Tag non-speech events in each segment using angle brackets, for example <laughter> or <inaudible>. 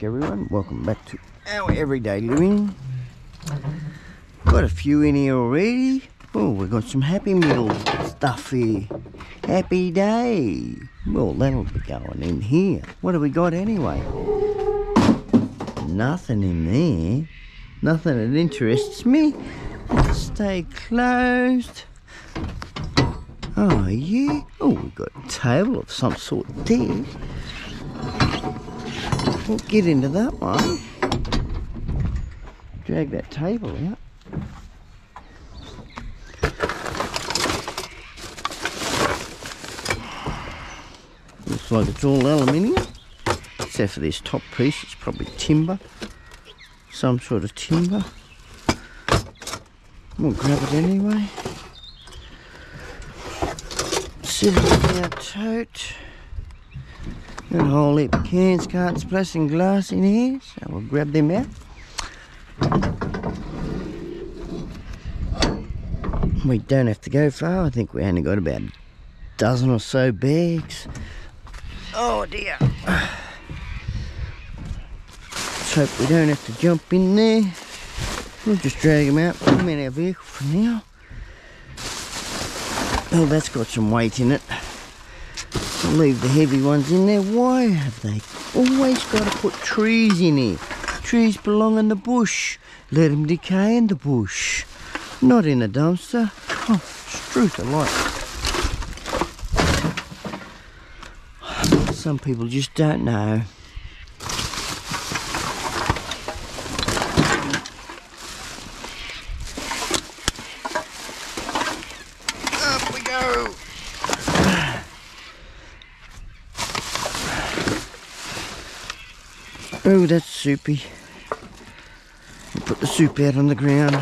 Back everyone, welcome back to our everyday living. Got a few in here already. Oh, we've got some Happy Meal stuff here. Happy Day. Well, that'll be going in here. What have we got anyway? Nothing in there. Nothing that interests me. Stay closed. Oh, yeah. Oh, we've got a table of some sort there. We'll get into that one. Drag that table out. Looks like it's all aluminium, except for this top piece, it's probably timber. Some sort of timber. We'll grab it anyway. Sit it in our tote. Got a whole heap of cans, cartons, plastic and glass in here, so we'll grab them out. We don't have to go far, I think we only got about a dozen or so bags. Oh dear. Let's hope we don't have to jump in there. We'll just drag them out, put them in our vehicle for now. Oh, that's got some weight in it. I'll leave the heavy ones in there. Why have they always got to put trees in here? Trees belong in the bush. Let them decay in the bush. Not in a dumpster. Oh, truth of life. Some people just don't know. Up we go. Oh, that's soupy. We'll put the soup out on the ground. I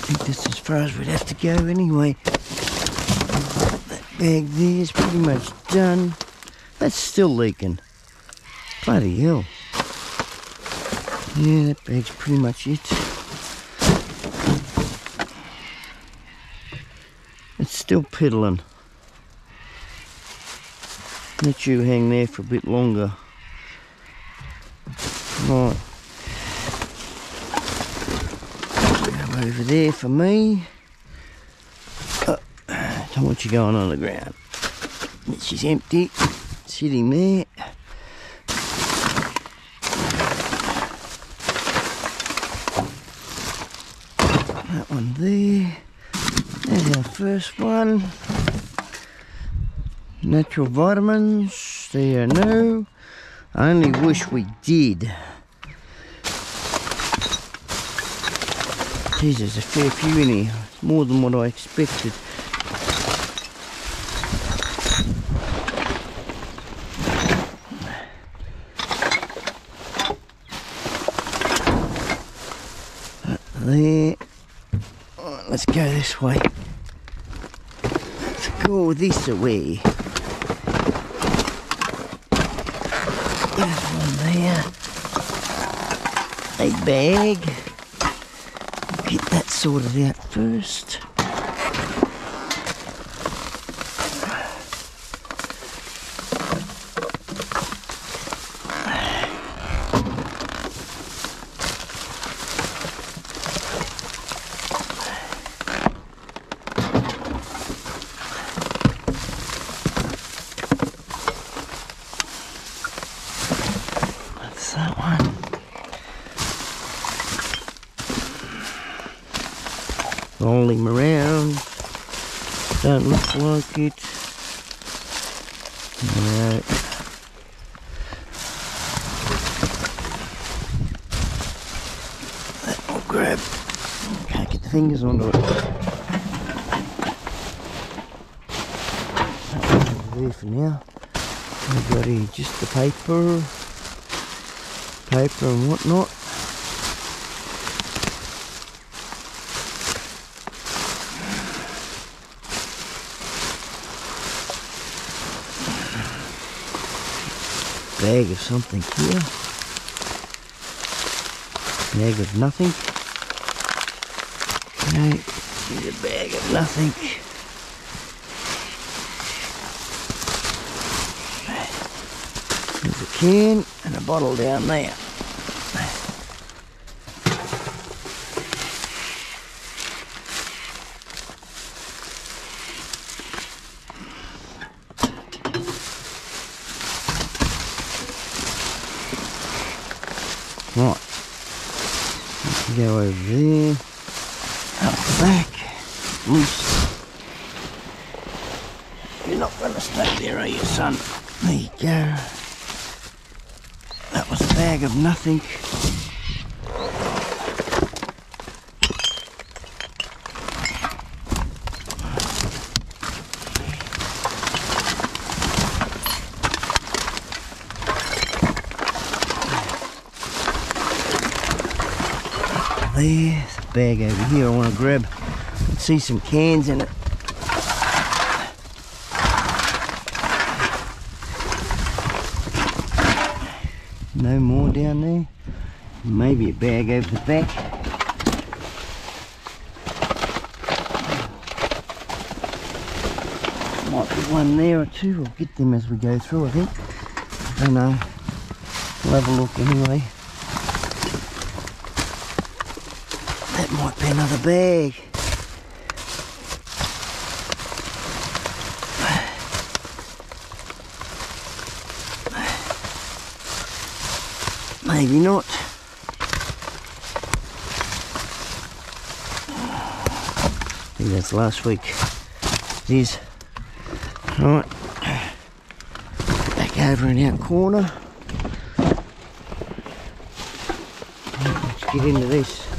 think that's as far as we'd have to go anyway. That bag there is pretty much done. That's still leaking. Bloody hell. Yeah, that bag's pretty much it. It's still piddling. Let you hang there for a bit longer. Right. Go over there for me. Uh, don't want you going on the ground. She's empty. Sitting there. That one there. There's our first one. Natural vitamins, they are new. I only wish we did. Geez, there's a fair few in here. More than what I expected. There. Right, let's go this way. Let's go this way. There. A bag. Get that sorted out first. That's that one. Rolling him around. Don't look like it. No. That will grab. Can't get the. There for now. We've got here just the paper paper and whatnot. Bag of something here. Bag of nothing. Right, a bag of nothing. There's a can and a bottle down there. Right. Go over there. Of nothing. Bag over here I want to grab. See some cans in it. No more down there. Maybe a bag over the back. Might be one there or two. We'll get them as we go through, I think. I don't know. We'll have a look anyway. That might be another bag. Maybe not. I think that's last week. It is. Right. Back over in our corner. Let's get into this.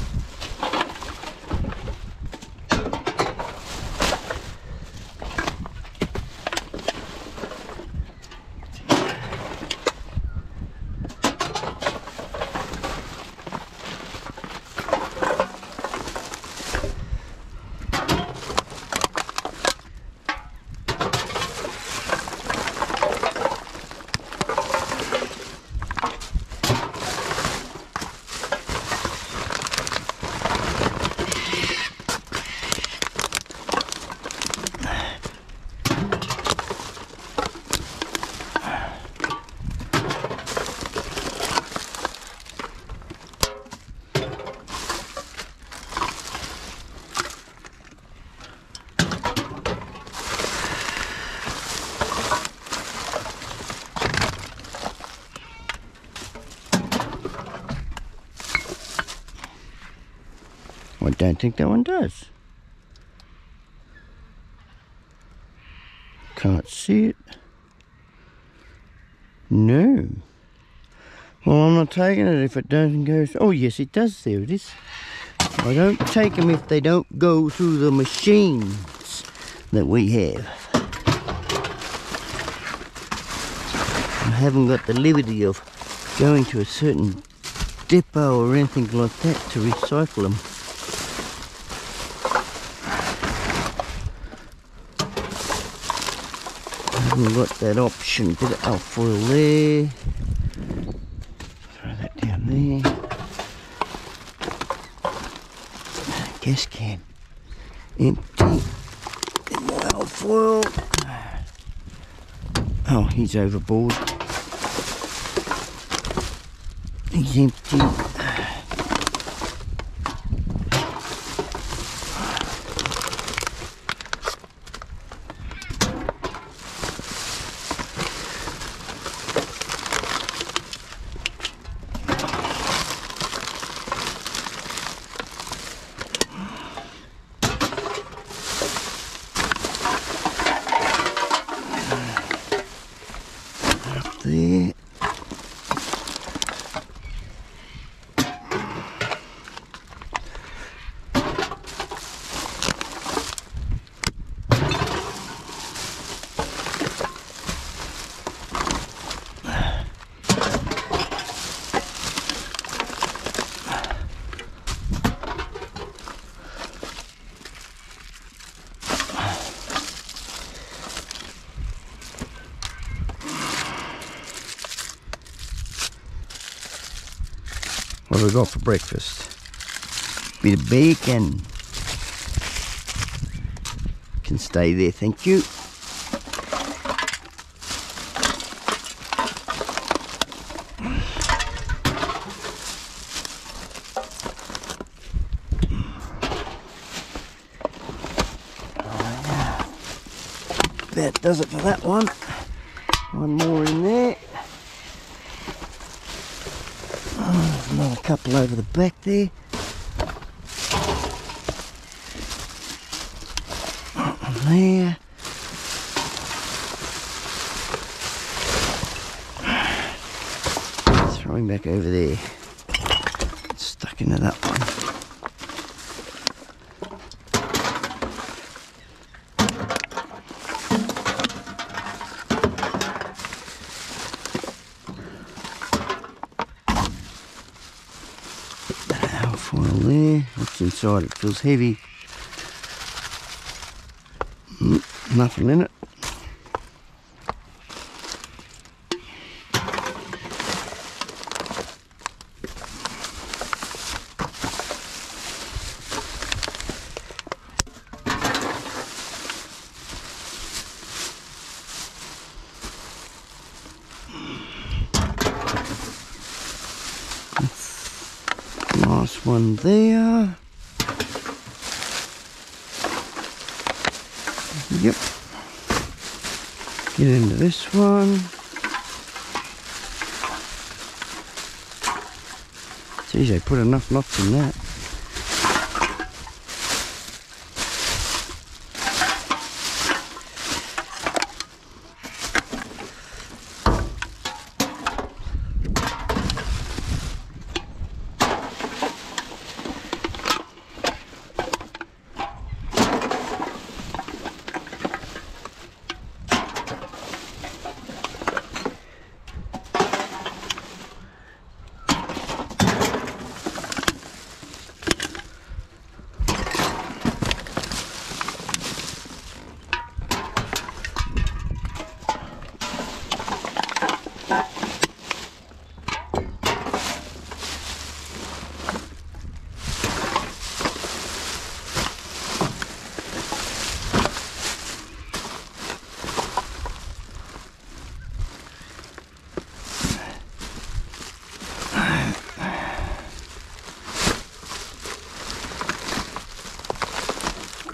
Don't think that one does. Can't see it. No. Well, I'm not taking it if it doesn't go. Oh, yes, it does. There it is. I don't take them if they don't go through the machines that we have. I haven't got the liberty of going to a certain depot or anything like that to recycle them. Haven't got that option. Bit of alfoil there. Throw that down there. Gas can. Empty. More alfoil. Oh, he's overboard. He's empty. Go for breakfast. Bit of bacon. Can stay there, thank you. that does it for that one. Over the back there. There. Throw back over there. Stuck into that one. Alfoil there. What's It feels heavy. Mm, nothing in it. Nice one there. Yep. Get into this one. Geez, they put knots in that.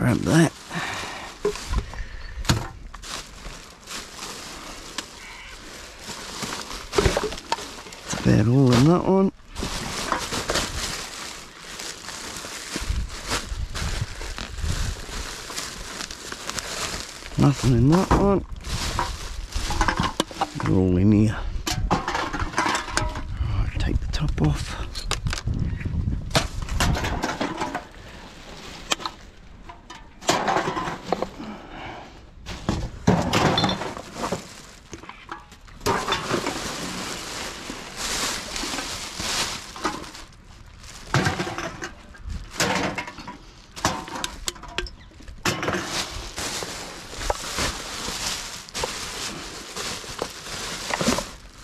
grab that. That's about all in that one. Nothing in that one. They're all in here. Right, take the top off.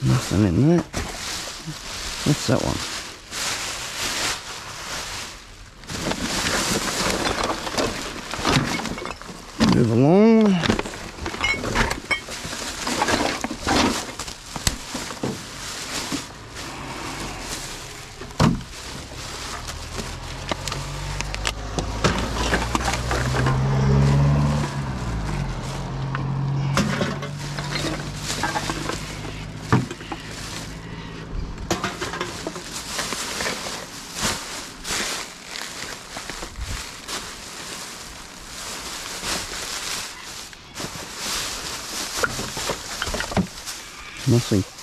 Nothing in that. What's that one? Move along.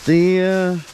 Nothing there. Uh,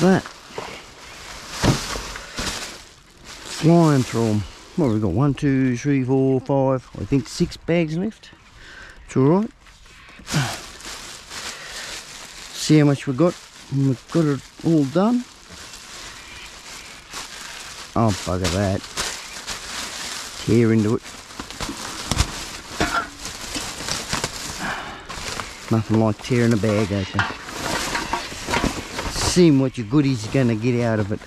What's that? Flying through them. Well, we've got one, two, three, four, five, I think six bags left. It's alright. See how much we got. We've got it all done. Oh, bugger that. Tear into it. Nothing like tearing a bag open. Seeing what your goodies are going to get out of it.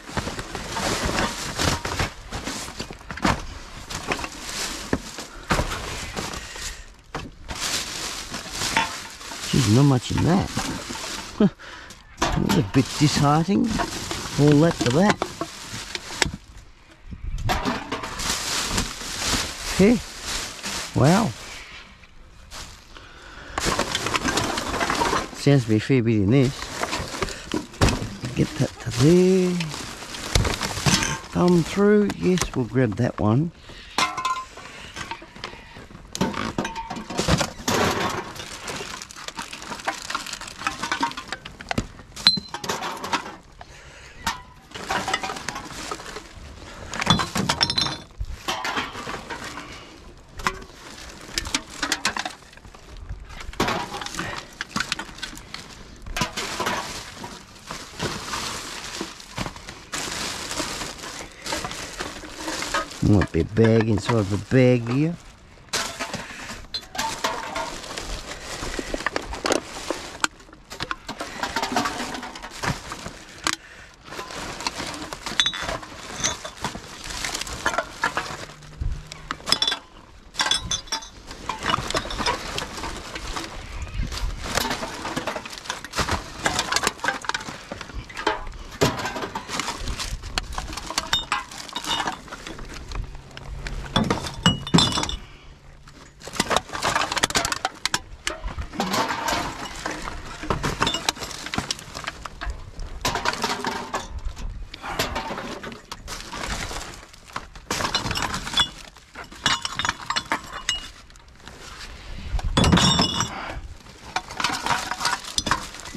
Geez, not much in that. A bit disheartening. All that for that. Okay. Wow. Sounds to be a fair bit in this. Get that to there. Thumb through. Yes, we'll grab that one. A bag inside a bag here.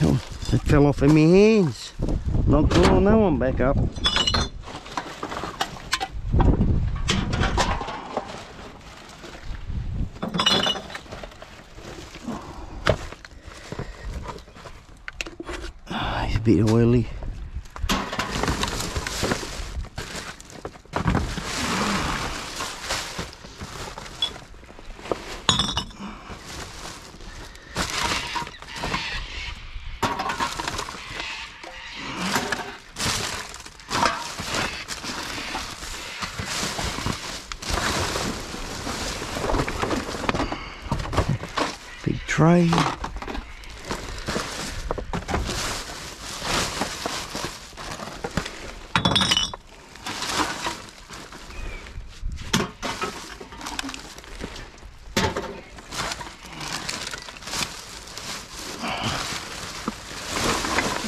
Oh, it fell off in my hands. Not gluing that one back up. Ah, It's a bit oily. Big.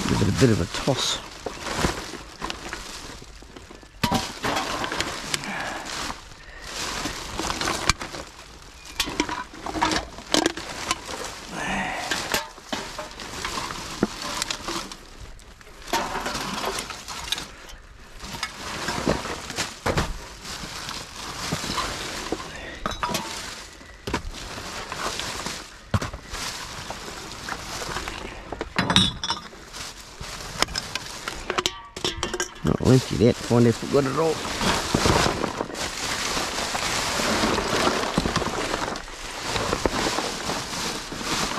Give it a bit of a toss. I'll all.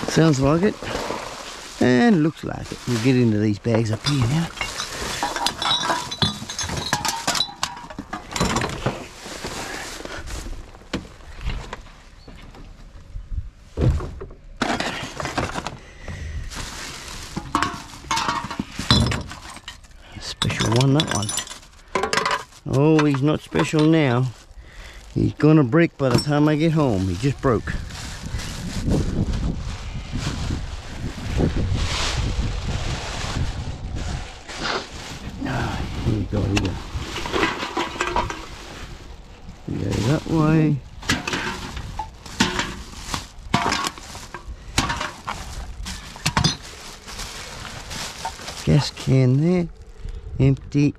Sounds like it. And looks like it. We'll get into these bags up here now. Special one, that one. Oh, he's not special now. He's gonna break by the time I get home. He just broke. Ah, Here we go, here we go. We go that way. Gas can there. Empty.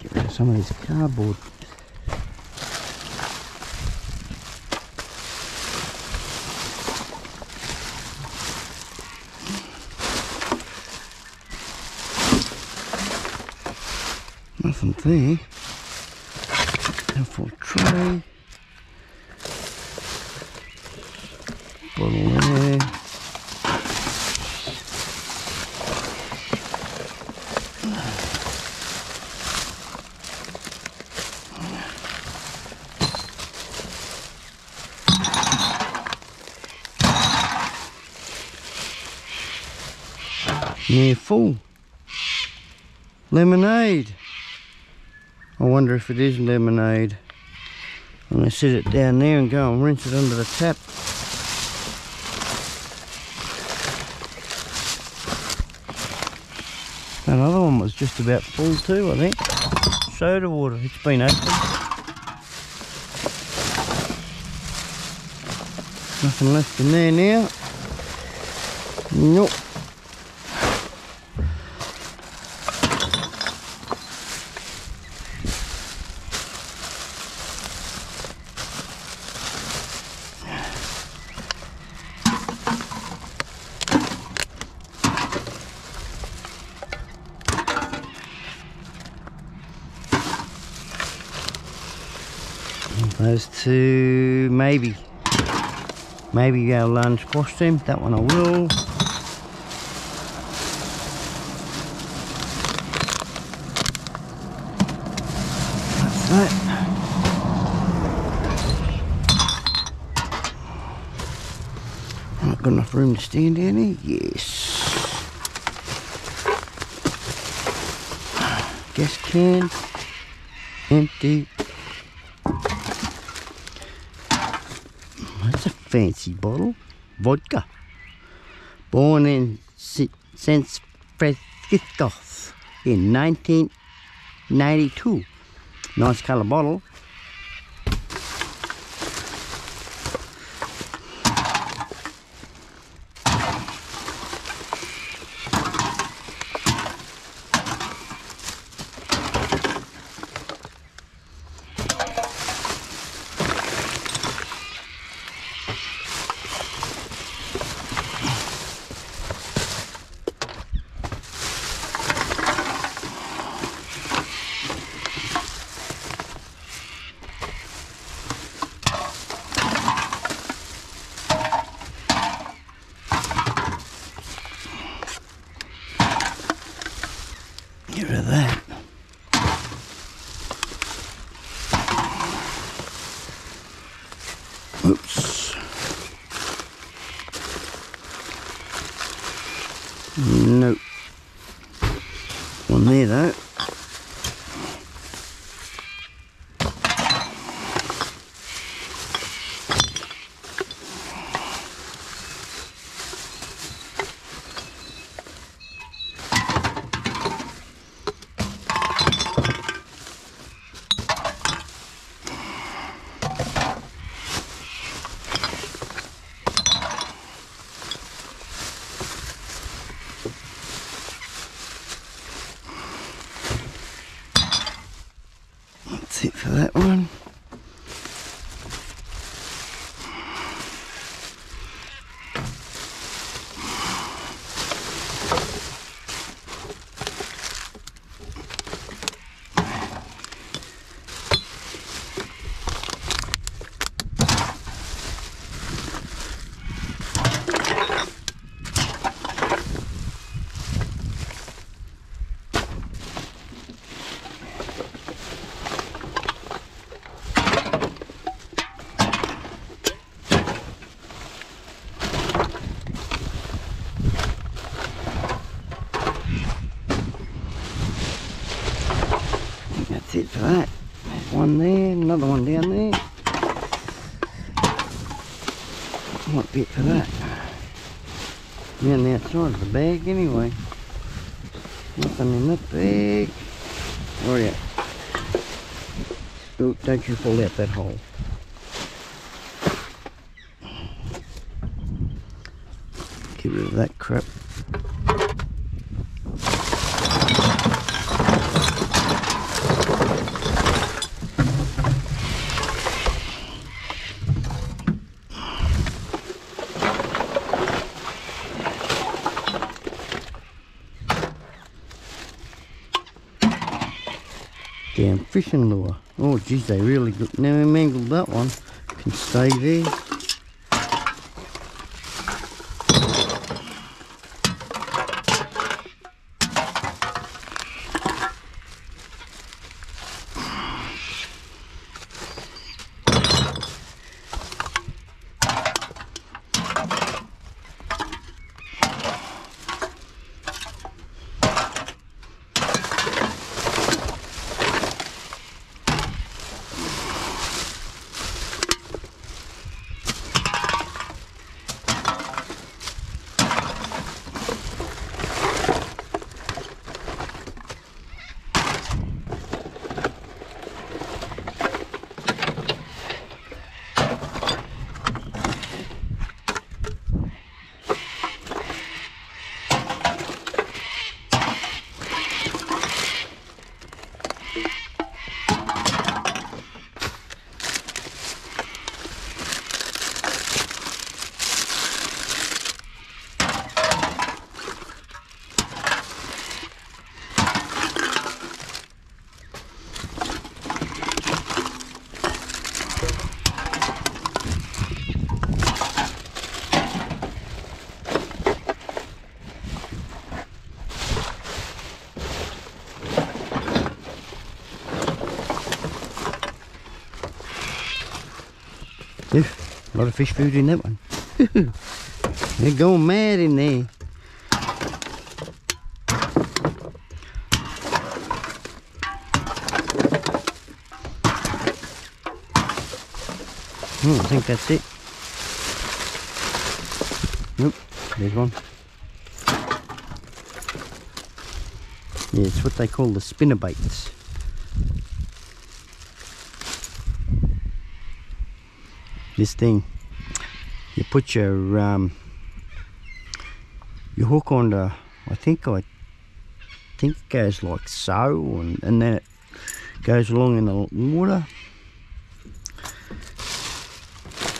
Get rid of some of this cardboard. Nothing there. Helpful tray. Bottle there. Near full. Lemonade. I wonder if it is lemonade. I'm going to sit it down there and go and rinse it under the tap. That other one was just about full too, I think. Soda water, it's been opened. Nothing left in there now. Nope. Those maybe. Maybe our lunch costume. That one I will. That's that. Got enough room to stand down here? Yes. Gas can. Empty. That's a fancy bottle. Vodka. Born in S- San Francisco in 1992. Nice colour bottle. Get rid of that. Oops. Nope. One there though. That's it for that one. That's it for that. There's one there, another one down there. Might be it for that. Yeah, on the outside of the bag anyway. Nothing in that bag. Oh yeah. You out that hole. Get rid of that crap. Damn fishing lure. Oh geez, they really mangled that one. Can stay there. Ooh, a lot of fish food in that one. <laughs> They're going mad in there. Oh, I think that's it. Nope, there's one. Yeah, it's what they call the spinner baits. This thing, you put your um, your hook on the, I think I think it goes like so, and, and then it goes along in the water.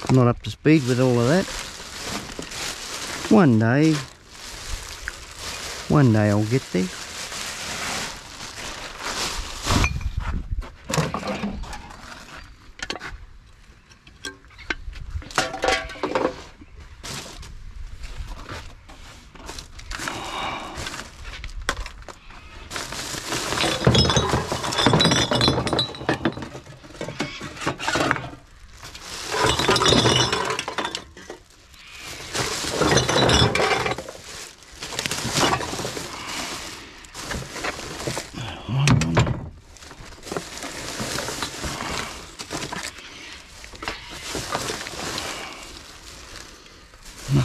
I'm not up to speed with all of that. One day, one day I'll get there.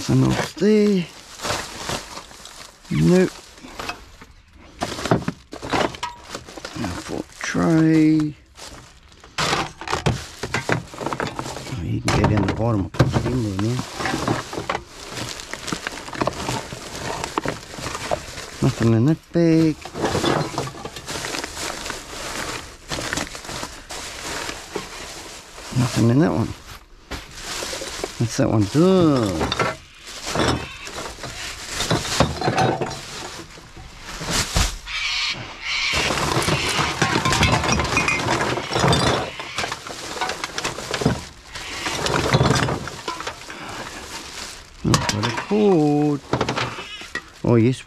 Nothing else there. Nope. Now for tray. Oh, you can go down the bottom put it in now. Nothing in that bag. Nothing in that one. What's that one? Ugh.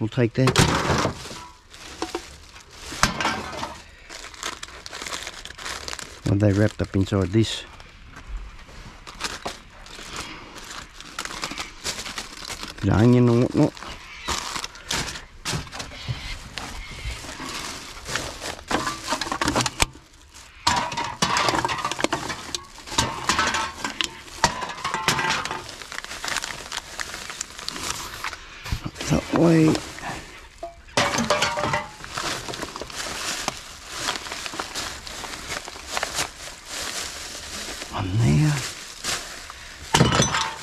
We'll take that. What they wrapped up inside this? Of onion and whatnot. that way. On there. Oh.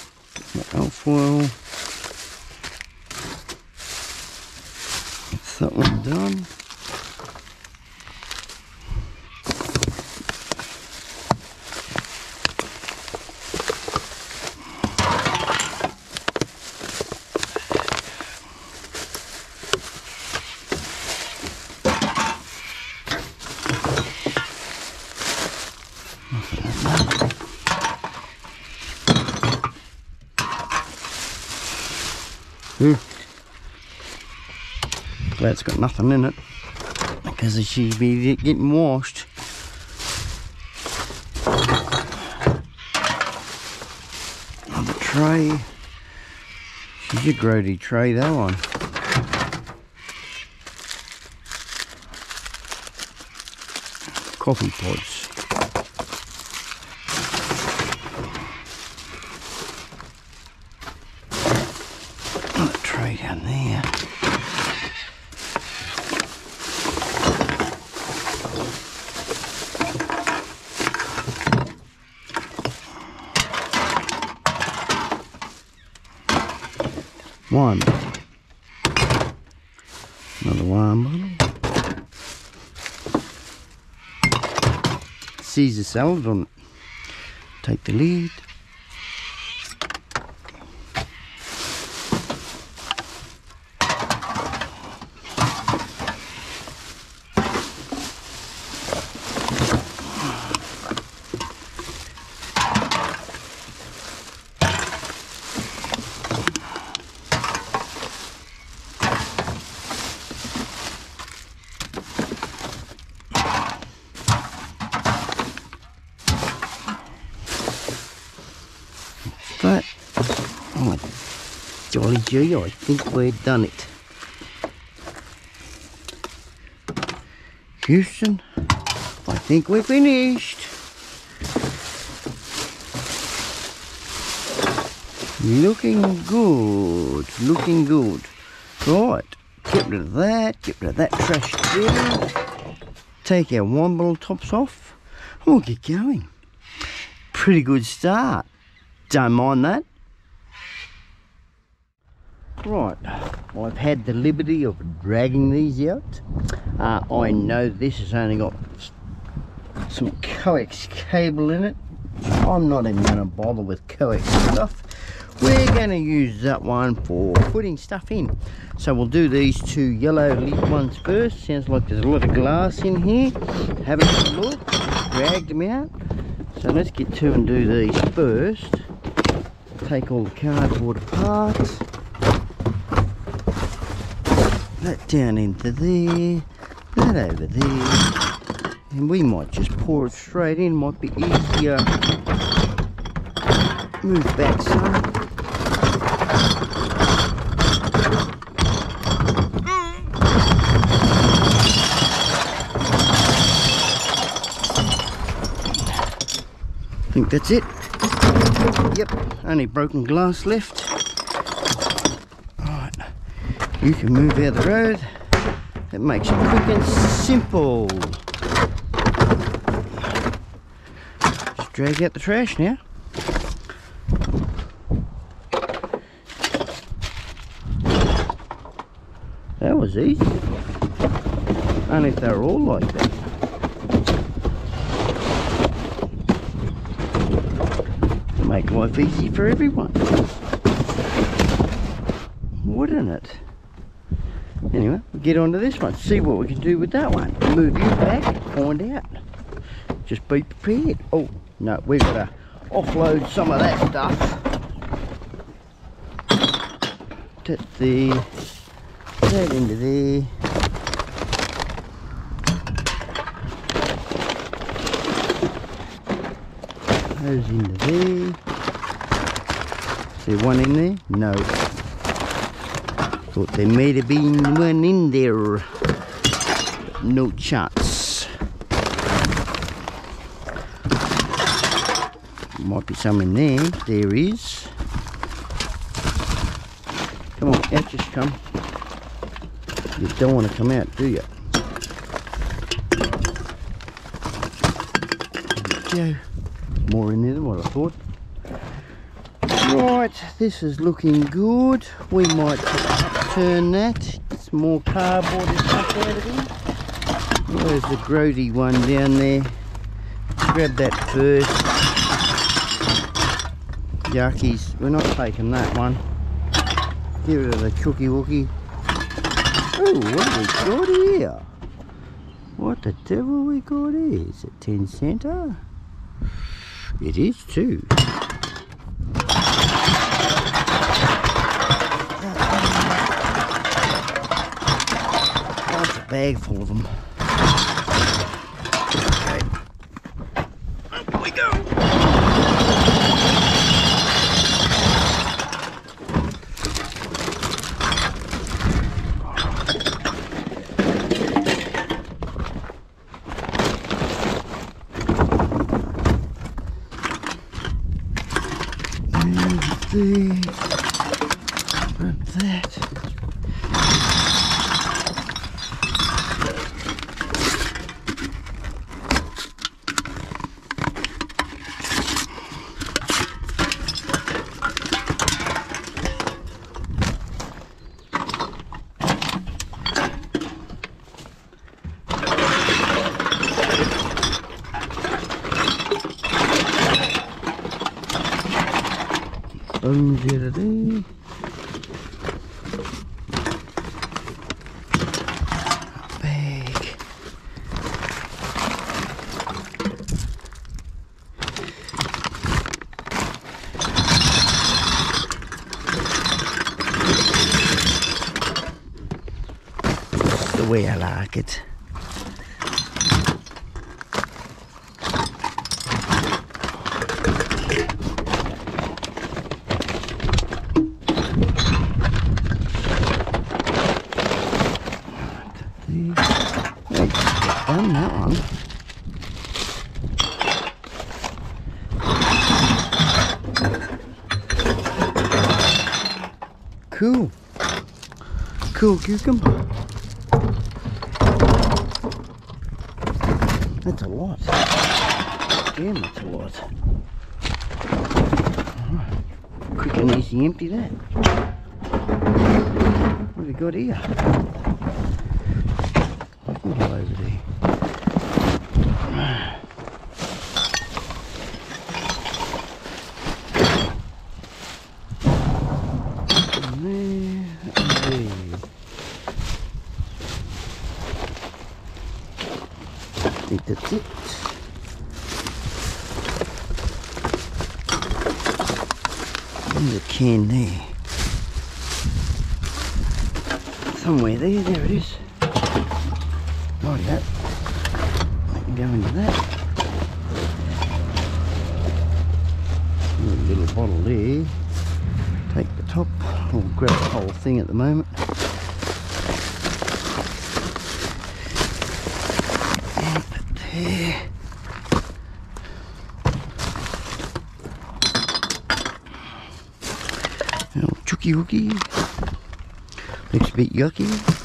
Get alfoil. That's that one done. It's got nothing in it because it should be getting washed. Another tray. She's a grody tray, that one. Coffee pods. Another tray down there. One. Another wine bottle. Caesar salad on it. Take the lid. But, oh, jolly gee, I think we've done it. Houston, I think we're finished. Looking good, looking good. Right, get rid of that, get rid of that trash there. Take our womble tops off, we'll get going. Pretty good start. Don't mind that. Right, I've had the liberty of dragging these out. Uh, I know this has only got some coax cable in it. I'm not even going to bother with coax stuff. We're going to use that one for putting stuff in. So we'll do these two yellow lid ones first. Sounds like there's a lot of glass in here. Have a look, drag them out. So let's get to and do these first take all the cardboard apart that down into there that over there. And we might just pour it straight in might be easier. Move back some. I think that's it. Yep, only broken glass left. You can move out the road. It makes it quick and simple. Just drag out the trash now. That was easy. And if they're all like that. make life easy for everyone. Wouldn't it? Get on to this one. See what we can do with that one. Move you back, find out. Just be prepared. Oh, no, we've got to offload some of that stuff. That there. That into there. Those into there. Is there one in there? No. Thought there may have been one in there. No chance. Might be some in there. There is. Come on, out just come. You don't want to come out, do you? There go. More in there than what I thought. Right, this is looking good. We might turn that. Some more cardboard and stuff out of the grody one down there? Grab that first. Yuckies. We're not taking that one. Get rid of the cookie wookie. Oh, what have we got here? What the devil we got here? Is it 10 center? It is too. Bag full of them. Okay. Up we go. There's the grab that. Bones out of there. Bag. The way I like it. Hey, done that one. Cool. Cool cucumber. That's a lot. Damn, that's a lot. Quick and easy empty that. What have we got here? All over there. And there, and there. I think that's it. There's a can there. Somewhere there, there it is. Right, that. I can go into that. Little bottle there. Take the top. I'll grab the whole thing at the moment. And put there. Little. Looks a bit yucky.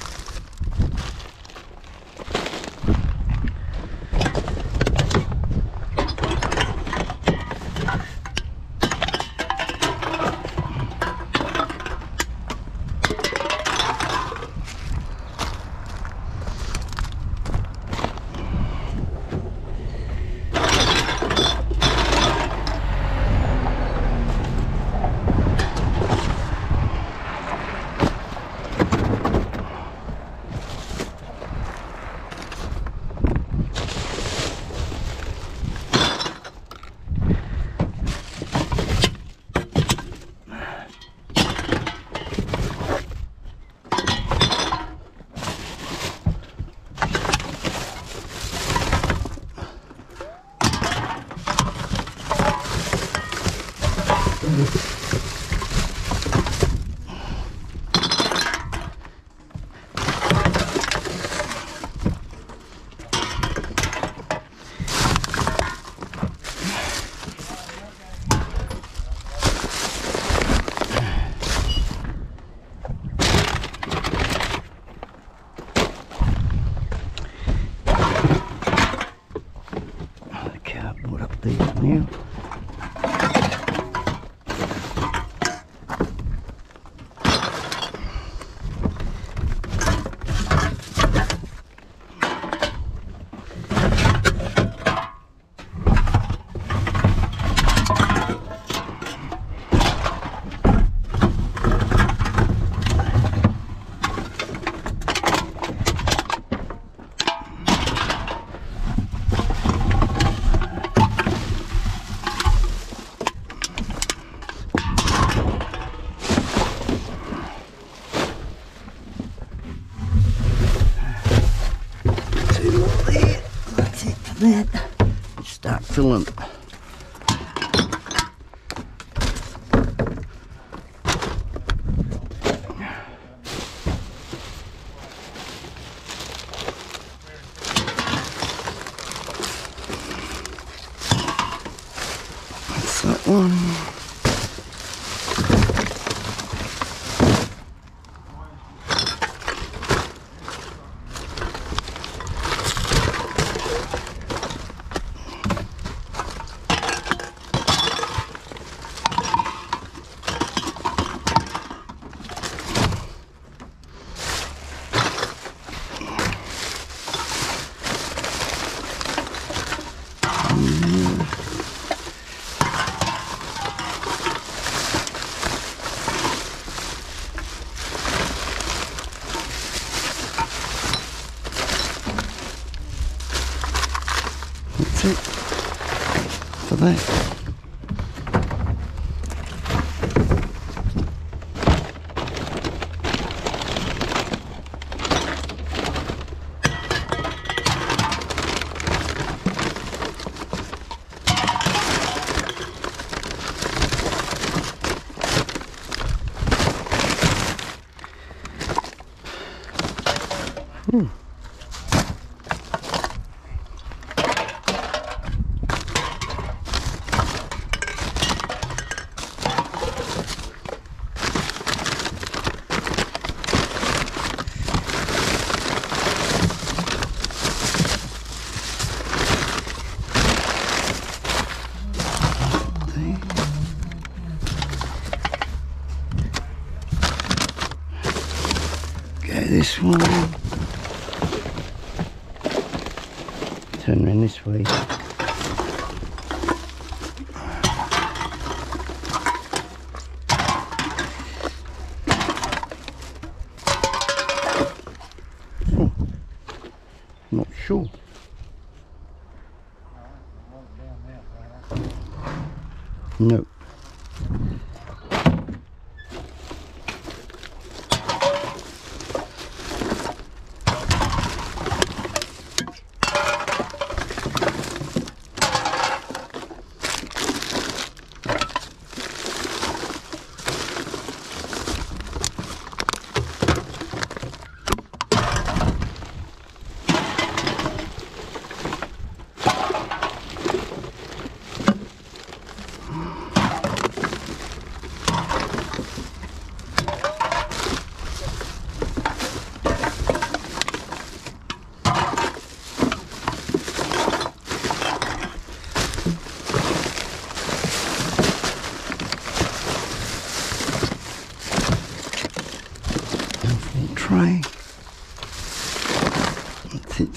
That. Start filling.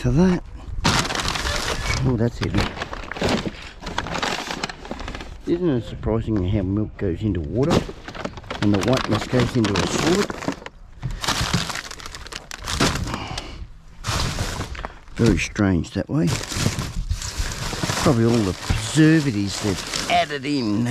That. Oh, that's heavy. Isn't it surprising how milk goes into water and the whiteness goes into a solid? Very strange that way. Probably all the preservatives they've added in.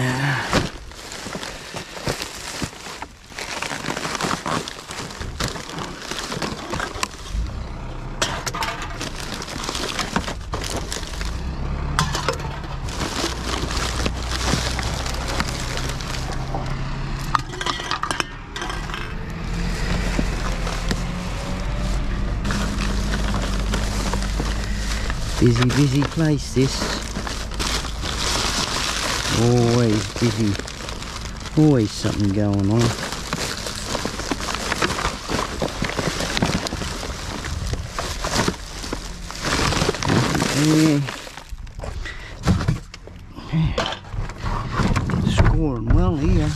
Busy, busy place this. Always busy. Always something going on. Yeah. Yeah. Scoring well here.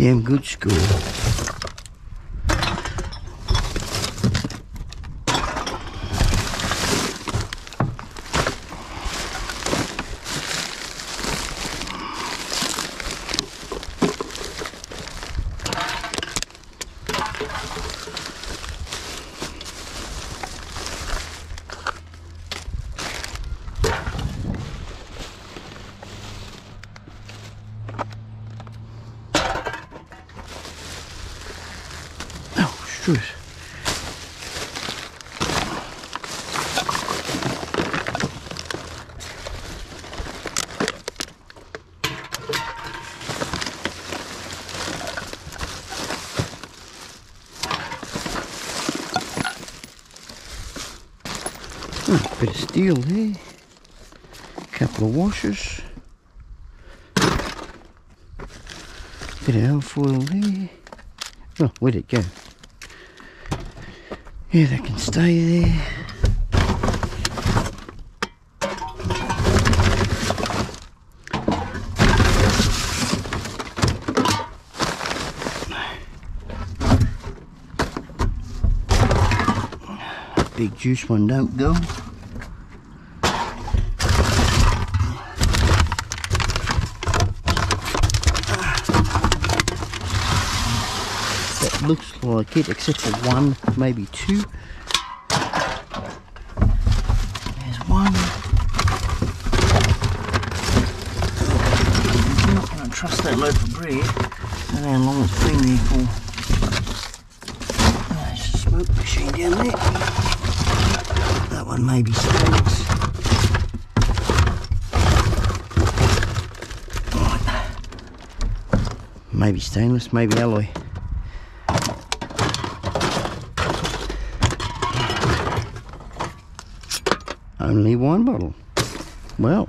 Damn good score. Of there. Couple of washers. Bit of alfoil there. Oh, where'd it go? Yeah, they can stay there. Big juice one don't go. That looks like it, except for one, maybe two. There's one. I'm not going to trust that loaf of bread. Know how long it's been there for. There's a smoke machine down there. That one may be stainless. Maybe stainless, maybe alloy. Only one bottle. Well.